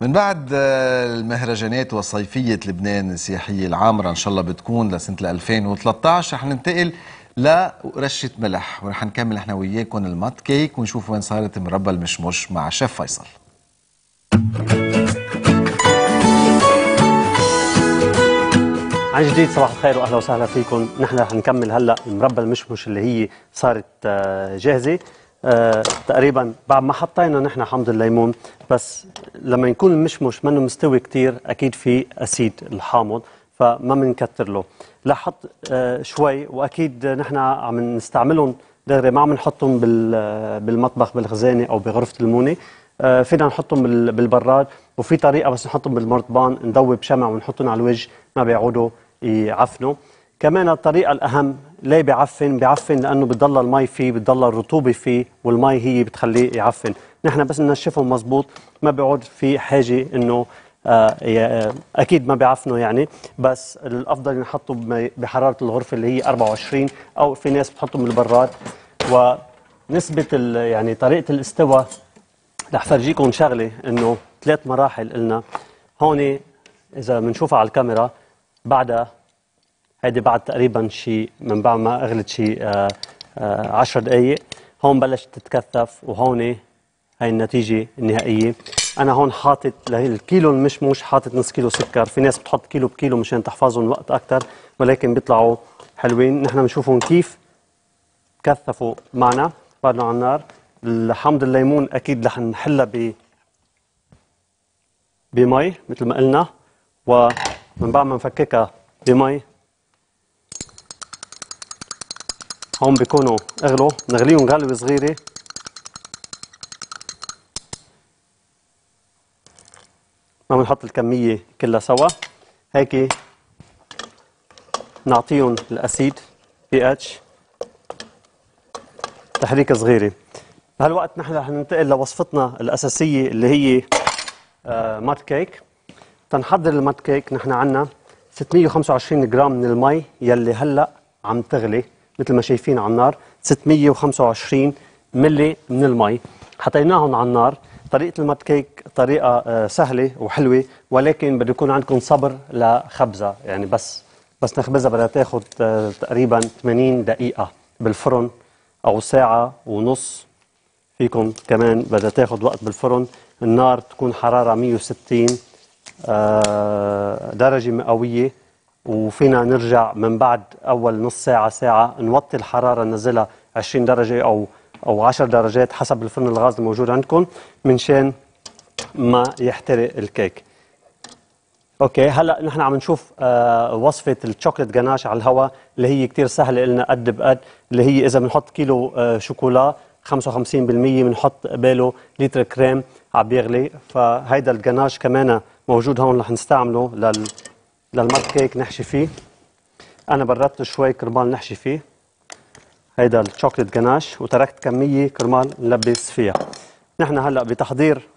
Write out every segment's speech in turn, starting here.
من بعد آه، المهرجانات وصيفية لبنان السياحية العامرة إن شاء الله بتكون لسنة 2013 رح ننتقل لرشة ملح ورح نكمل إحنا وياكم المات كيك ونشوف وين صارت مربى المشمش مع شيف فيصل. عن جديد صباح الخير وأهلا وسهلا فيكم. نحن رح نكمل هلأ مربى المشمش اللي هي صارت آه، جاهزة. آه، تقريبا بعد ما حطينا نحن حمض الليمون بس لما يكون المشمش منه مستوي كتير أكيد في أسيد الحامض فما بنكتر له. لحط آه، شوي وأكيد نحن عم نستعملهم دغري ما عم نحطهم بال- بالمطبخ بالخزانة أو بغرفة المونة. آه، فينا نحطهم بال- بالبراد وفي طريقة بس نحطهم بالمرطبان ندوب شمع ونحطهم على الوجه ما بيعودوا يعفنوا. كمان الطريقة الأهم ليه بيعفن بيعفن لأنه بتضل المي فيه بتضل الرطوبة فيه والمي هي بتخليه يعفن. نحن بس ننشفهم مزبوط ما بيعود في حاجة إنه آه، ي- أكيد ما بيعفنوا يعني بس الأفضل نحطه بحرارة الغرفة اللي هي 24 أو في ناس بتحطهم بالبراد. ونسبة يعني طريقة الاستواء رح فرجيكم شغلة إنه ثلاث مراحل قلنا. هون إذا بنشوفها على الكاميرا بعدها هيدي بعد تقريبا شيء من بعد ما أغلت شيء 10 دقائق هون بلشت تتكثف وهون هاي النتيجة النهائية. أنا هون حاطط للكيلو المشموش حاطط نص كيلو سكر. في ناس بتحط كيلو بكيلو مشان تحفظهم وقت أكثر ولكن بيطلعوا حلوين. نحن بنشوفهم كيف كثفوا معنا بعدنا على النار. الحمض الليمون أكيد رح نحلها ب بمي مثل ما قلنا. ومن بعد ما نفككها بمي هون بيكونوا اغلوا نغليهم غلوه صغيره ما بنحط الكمية كلها سوا. هيك نعطيهم الأسيد بي اتش تحريكه صغيرة. بهالوقت نحن رح ننتقل لوصفتنا الأساسية اللي هي آه mud cake تنحضر ال mud cake نحن عنا 625 جرام من المي يلي هلأ عم تغلي. مثل ما شايفين على النار 625 ملي من المي. حطيناهم على النار. طريقة ال mud cake طريقة آه، سهلة وحلوة ولكن بده يكون عندكم صبر لخبزها يعني بس بس نخبزها بدها تاخذ آه، تقريبا 80 دقيقة بالفرن أو ساعة ونص. فيكم كمان بدها تاخذ وقت بالفرن. النار تكون حرارة 160 آه، درجة مئوية. وفينا نرجع من بعد أول نص ساعة ساعة نوطي الحرارة ننزلها 20 درجة أو أو 10 درجات حسب الفرن الغاز الموجود عندكم منشان ما يحترق الكيك. okay هلأ نحن عم نشوف آه وصفة ال chocolate ganache على الهواء اللي هي كتير سهلة لنا قد بقد اللي هي إذا بنحط كيلو آه شوكولا 55% بنحط قباله لتر كريم عم بيغلي. فهيدا الجاناش كمان موجود هون رح نستعمله لل لل mud cake نحشي فيه. أنا بردت شوي كرمال نحشي فيه. هيدا ال chocolate ganache وتركت كمية كرمال نلبس فيها. نحن هلأ بتحضير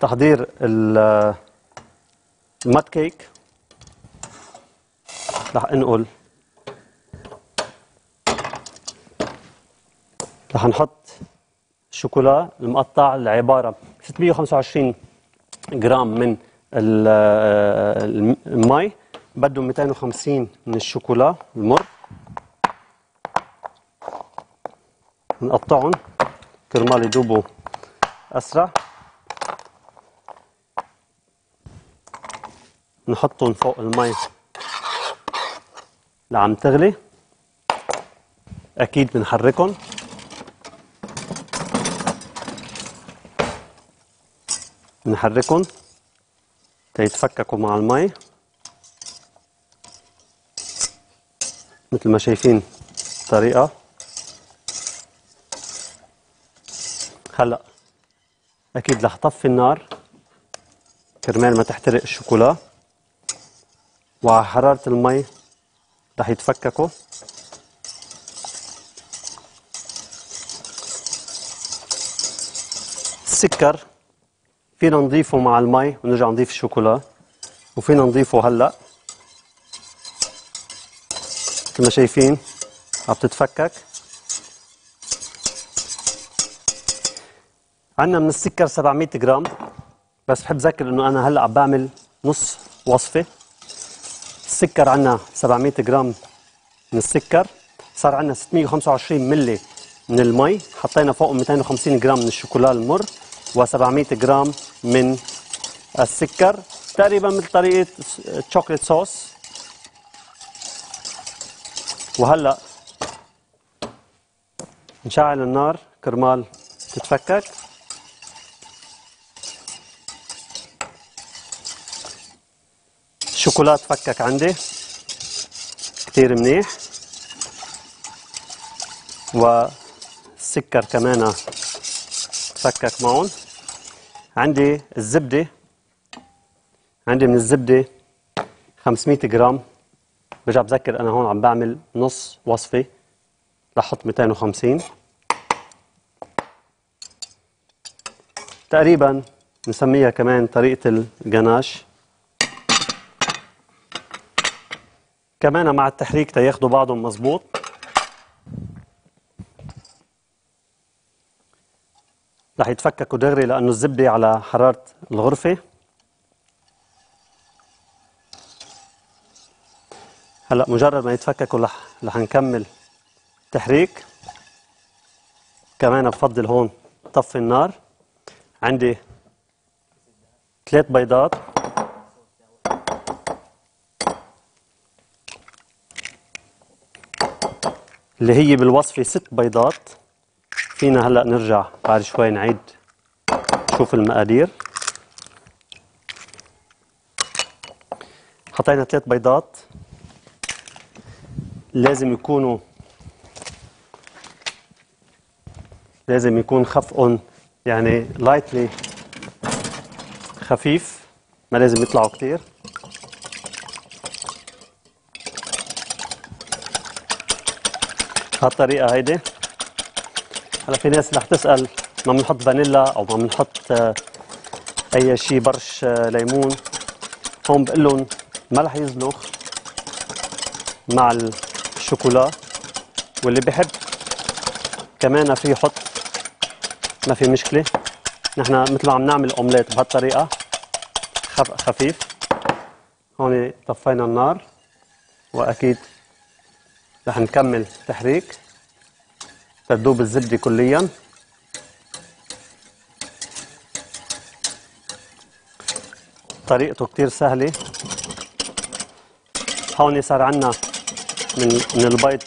تحضير ال- ال mud cake. رح انقل. رح نحط الشوكولا المقطع اللي عباره 625 جرام من المي بده 250 من الشوكولا المر. نقطعهم. كرمال يذوبوا أسرع. نحطهم فوق المي اللي عم تغلي. أكيد بنحركهم. بنحركهم. تيتفككوا مع المي. مثل ما شايفين الطريقة هلأ أكيد رح طفي النار. كرمال ما تحترق الشوكولا. وعلى حرارة المي رح يتفككوا. السكر فينا نضيفه مع المي ونرجع نضيف الشوكولا. وفينا نضيفه هلأ. مثل ما شايفين عم تتفكك. عندنا من السكر 700 جرام. بس بحب ذكر إنه أنا هلأ عم بعمل نص وصفة. السكر عندنا 700 جرام من السكر. صار عندنا 625 ملي من المي حطينا فوق 250 جرام من الشوكولا المر. و700 جرام من السكر تقريبا مثل طريقة chocolate sauce وهلأ نشعل النار كرمال تتفكك. الشوكولا تفكك عندي كتير منيح. والسكر كمان تفكك معهم. عندي الزبدة. عندي من الزبدة 500 جرام. برجع بذكر أنا هون عم بعمل نص وصفة رح 250 تقريبا نسميها كمان طريقة الجناش. كمان مع التحريك تياخدوا بعضهم مزبوط. رح يتفككوا دغري لأنه الزبدة على حرارة الغرفة. هلا مجرد ما يتفككوا رح رح نكمل تحريك. كمان بفضل هون طفي النار. عندي ثلاث بيضات. اللي هي بالوصفة ست بيضات. فينا هلا نرجع بعد شوي نعيد نشوف المقادير. حطينا ثلاث بيضات لازم يكونوا لازم يكون خفقهم يعني لايتلي خفيف ما لازم يطلعوا كتير. هالطريقة هيدي. هلا في ناس رح تسأل ما بنحط فانيلا أو ما بنحط آه، أي شيء برش آه، ليمون. هون بقول لهم ما رح يزلخ مع الشوكولا. واللي بحب كمان في يحط ما في مشكلة. نحن مثل ما عم نعمل أومليت بهالطريقة خف خفيف. هون طفينا النار وأكيد رح نكمل تحريك. تذوب الزبدة كليا. طريقته كتير سهلة. هون صار عنا من من البيض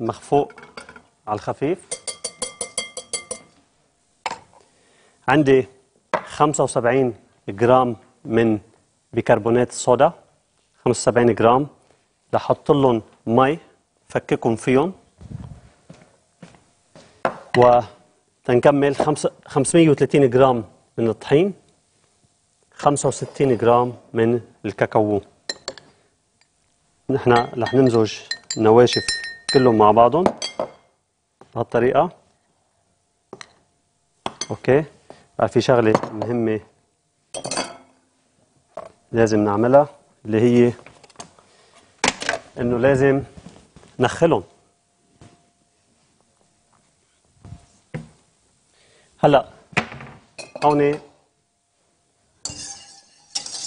مخفوق على الخفيف. عندي 75 جرام من بيكربونات الصودا 75 جرام. أحط لهم مي فككهم فيهم. وتنكمل خمس- 530 جرام من الطحين 65 جرام من الكاكاو. نحن رح نمزج النواشف كلهم مع بعضهم بهالطريقة. أوكي. بقى في شغلة مهمة لازم نعملها اللي هي إنه لازم نخلهم. هلا. هون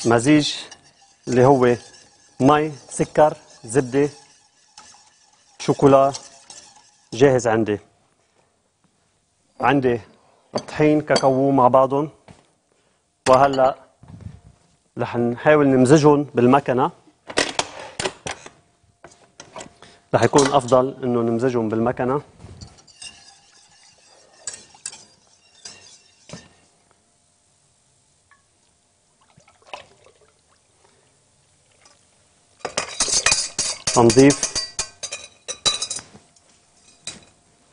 مزيج اللي هو مي سكر زبدة شوكولا. جاهز عندي. عندي الطحين كاكاو مع بعضهم. وهلا رح نحاول نمزجهم بالمكنة. رح يكون أفضل إنه نمزجهم بالمكنة. تنظيف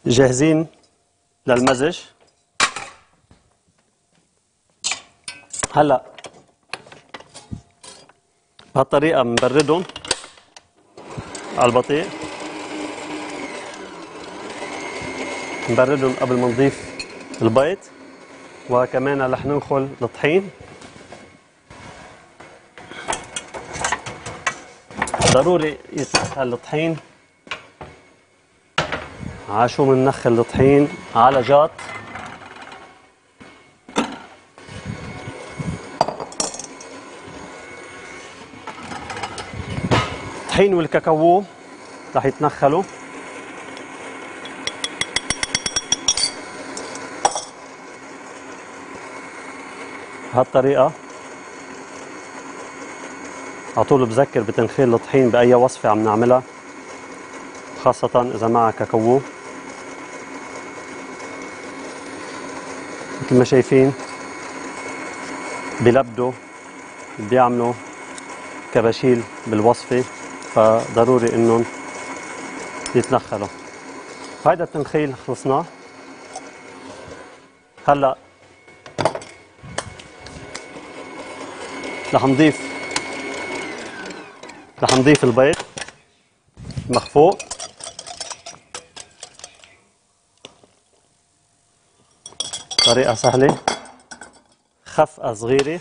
جاهزين للمزج. هلا بهالطريقة بنبردهم على البطيء. نبردهم قبل ما نضيف البيض وكمان رح ننخل الطحين. ضروري يتنخل الطحين. عاشو بنخل الطحين. على جاط. الطحين والكاكاو رح يتنخلوا. هالطريقه على طول بذكر بتنخيل الطحين بأي وصفة عم نعملها خاصة إذا معها كاكاو. مثل ما شايفين بلبدوا بيعملوا كباشيل بالوصفة فضروري إنهم يتنخلوا. هيدا التنخيل خلصناه. هلأ رح نضيف رح نضيف البيض مخفوق طريقة سهلة. خفقة صغيرة.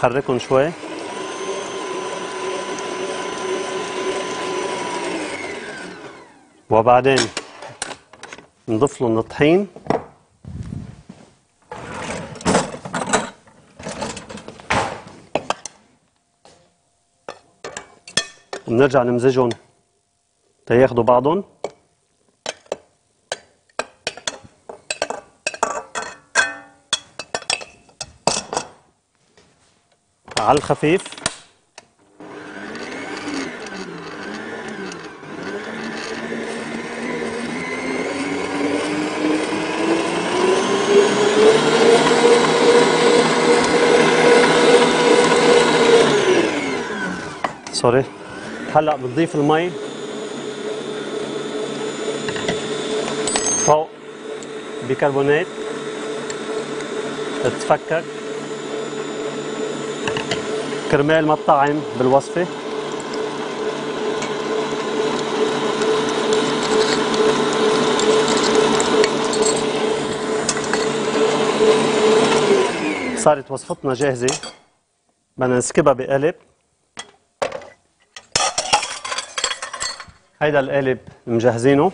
حركهم شوي. وبعدين نضيف لهم الطحين. ونرجع نمزجهم. تياخدوا بعضهم. على الخفيف. سوري هلأ بنضيف المي. فوق بيكربونات. تتفكك. كرمال ما تطعم بالوصفة. صارت وصفتنا جاهزة. بدنا نسكبها بقالب هيدا القالب مجهزينه.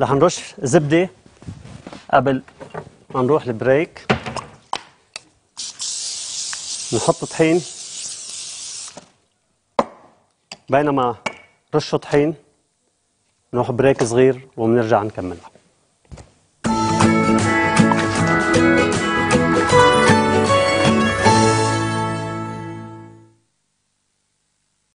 رح نرش زبدة قبل ما نروح البريك. نحط طحين. بينما رشوا طحين نروح بريك صغير وبنرجع نكملها.